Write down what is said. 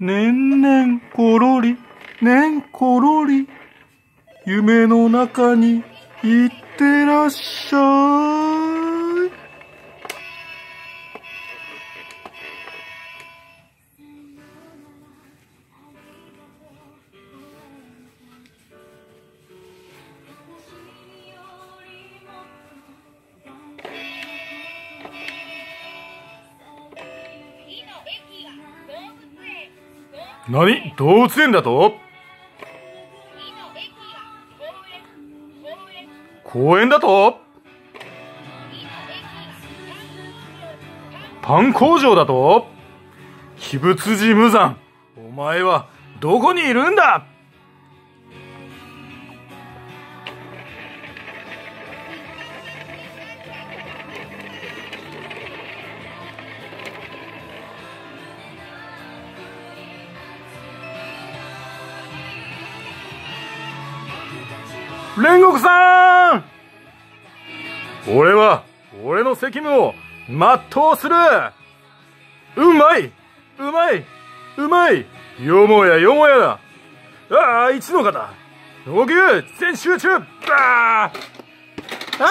ねんねんころり、ねんころり。夢の中に行ってらっしゃい何？動物園だと？公園だと？パン工場だと？鬼物寺無惨。お前はどこにいるんだ？煉獄さん！俺は、俺の責務を全うする。うまいうまいうまい。よもやよもやだ。ああ、一の方。呼吸全集中。あああ